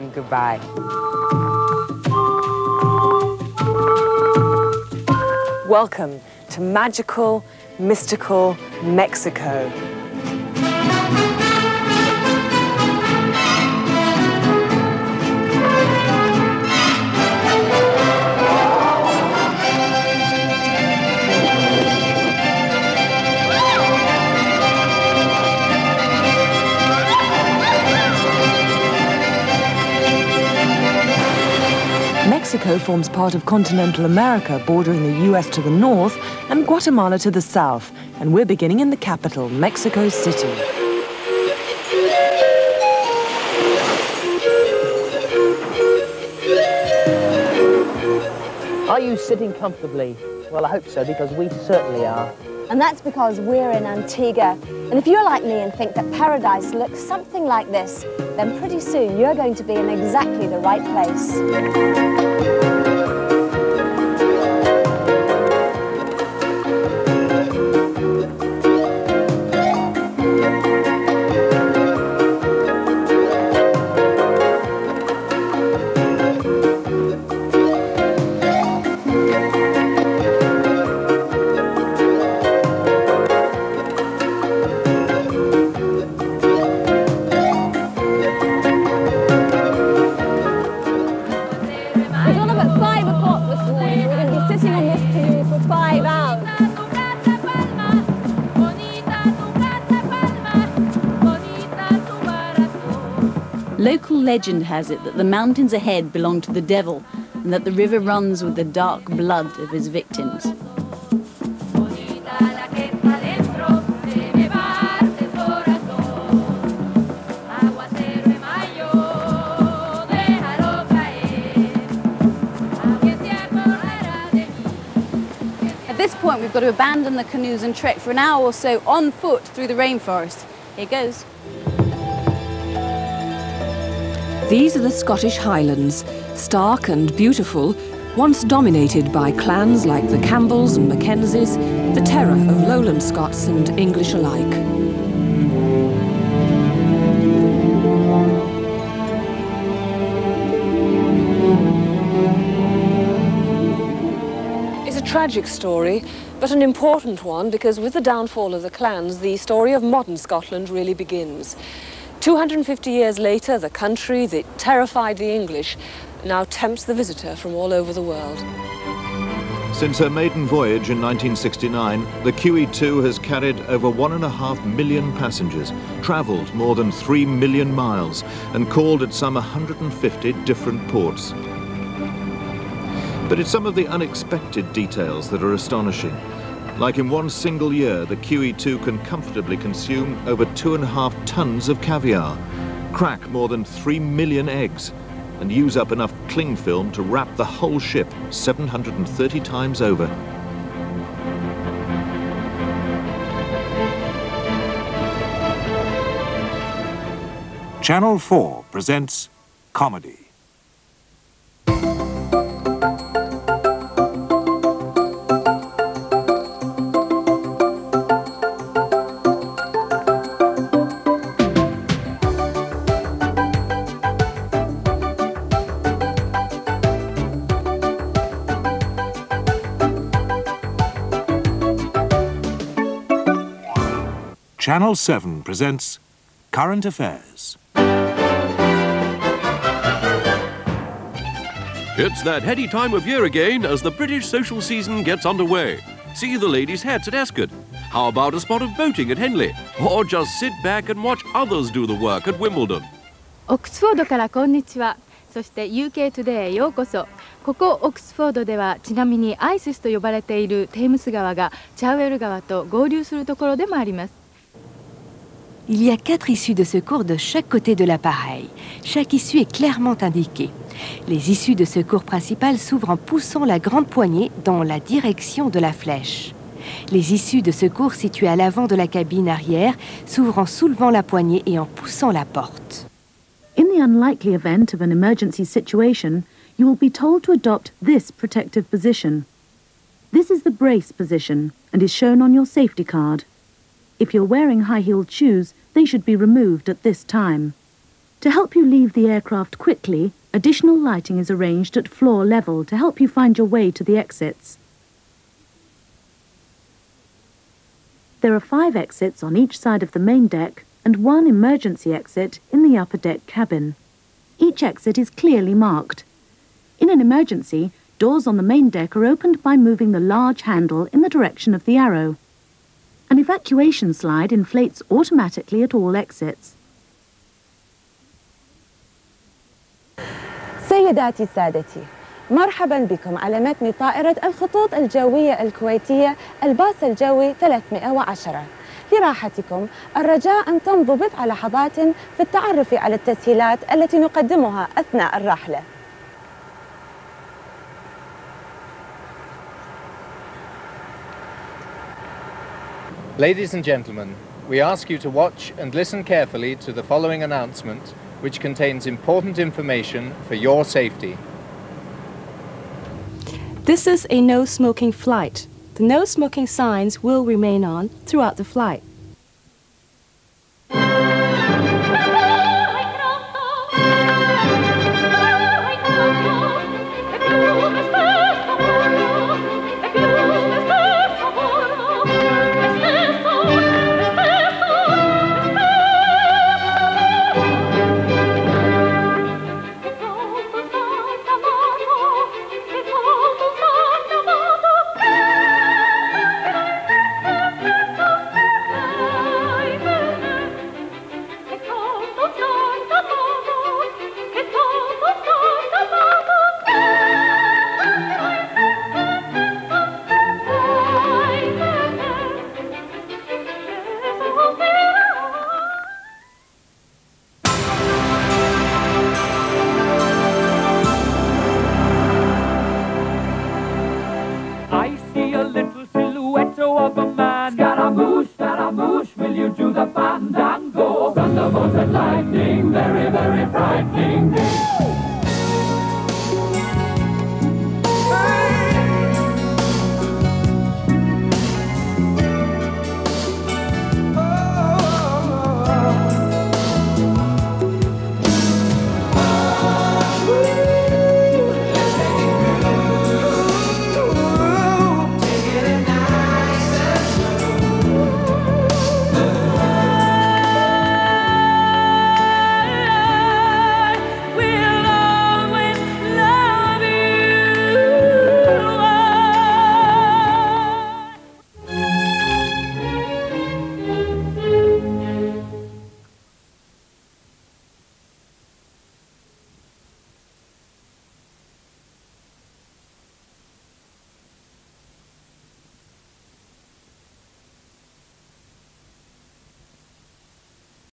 And goodbye. Welcome to magical, mystical Mexico. Mexico forms part of continental America, bordering the US to the north and Guatemala to the south. And we're beginning in the capital, Mexico City. Are you sitting comfortably? Well, I hope so, because we certainly are. And that's because we're in Antigua. And if you're like me and think that paradise looks something like this, then pretty soon you're going to be in exactly the right place. Local legend has it that the mountains ahead belong to the devil and that the river runs with the dark blood of his victims. At this point, we've got to abandon the canoes and trek for an hour or so on foot through the rainforest. Here goes. These are the Scottish Highlands, stark and beautiful, once dominated by clans like the Campbells and Mackenzies, the terror of lowland Scots and English alike. It's a tragic story, but an important one because with the downfall of the clans, the story of modern Scotland really begins. 250 years later, the country that terrified the English now tempts the visitor from all over the world. Since her maiden voyage in 1969, the QE2 has carried over one and a half million passengers, travelled more than three million miles, and called at some 150 different ports. But it's some of the unexpected details that are astonishing. Like in one single year, the QE2 can comfortably consume over two and a half tons of caviar, crack more than three million eggs, and use up enough cling film to wrap the whole ship 730 times over. Channel 4 presents comedy. Channel 7 presents Current Affairs. It's that heady time of year again as the British social season gets underway. See the ladies' hats at Ascot. How about a spot of boating at Henley? Or just sit back and watch others do the work at Wimbledon. オックスフォードからこんにちはそして UK トゥデイへようこそここオックスフォードではちなみにアイシスと呼ばれているテームス川がチャウエル川と合流するところでもあります Il y a quatre issues de secours de chaque côté de l'appareil. Chaque issue est clairement indiquée. Les issues de secours principales s'ouvrent en poussant la grande poignée dans la direction de la flèche. Les issues de secours situées à l'avant de la cabine arrière s'ouvrent en soulevant la poignée et en poussant la porte. In the unlikely event of an emergency situation, you will be told to adopt this protective position. This is the brace position and is shown on your safety card. If you're wearing high-heeled shoes, they should be removed at this time. To help you leave the aircraft quickly, additional lighting is arranged at floor level to help you find your way to the exits. There are five exits on each side of the main deck and one emergency exit in the upper deck cabin. Each exit is clearly marked. In an emergency, doors on the main deck are opened by moving the large handle in the direction of the arrow. An evacuation slide inflates automatically at all exits. سيداتي سادتي مرحبا بكم على متن طائرة الخطوط الجوية الكويتية الباص الجوي 310 لراحتكم الرجاء أن تمضوا بضع لحظات في التعرف على التسهيلات التي نقدمها أثناء الرحلة Ladies and gentlemen, we ask you to watch and listen carefully to the following announcement, which contains important information for your safety. This is a no smoking flight. The no smoking signs will remain on throughout the flight. Thunderbolts and lightning, very, very frightening.